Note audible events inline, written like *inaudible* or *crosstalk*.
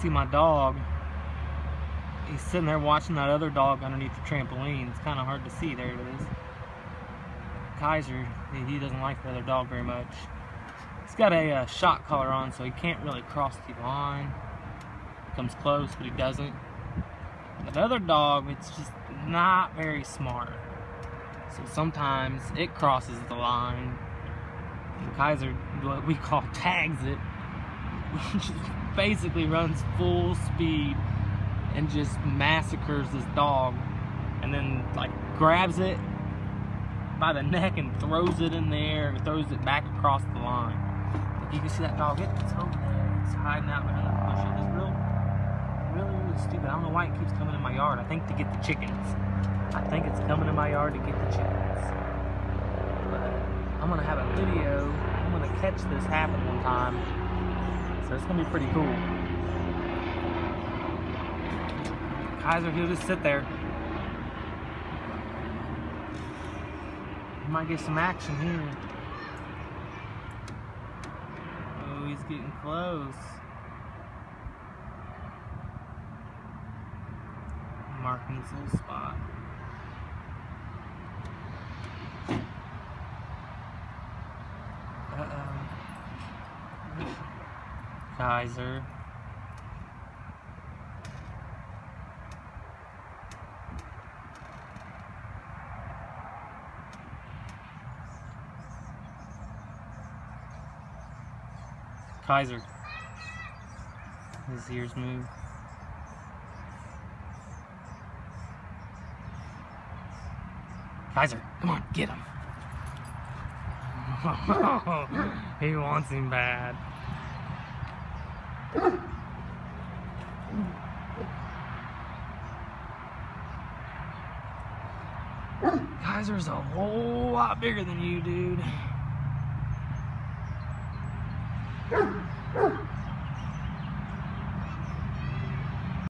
see my dog. He's sitting there watching that other dog underneath the trampoline. It's kind of hard to see. There it is. Kyzer, he doesn't like the other dog very much. He's got a uh, shock collar on, so he can't really cross the line. Comes close, but he doesn't. The other dog, it's just not very smart. So sometimes it crosses the line. And Kyzer, what we call tags it, *laughs* basically runs full speed and just massacres this dog. And then like grabs it by the neck and throws it in there and throws it back across the line. If you can see that dog, it's over there. It's hiding out behind the bushes. It's real, really, really stupid. I don't know why it keeps coming in my yard. I think to get the chickens. I think it's coming in my yard to get the chickens. But I'm gonna have a video. I'm gonna catch this happen one time. So it's gonna be pretty cool. Kyzer, he'll just sit there. might get some action here. Oh, he's getting close. Marking this little spot. Kyzer. Kyzer. His ears move. Kyzer, come on, get him. *laughs* he wants him bad. Kyzer's a whole lot bigger than you, dude.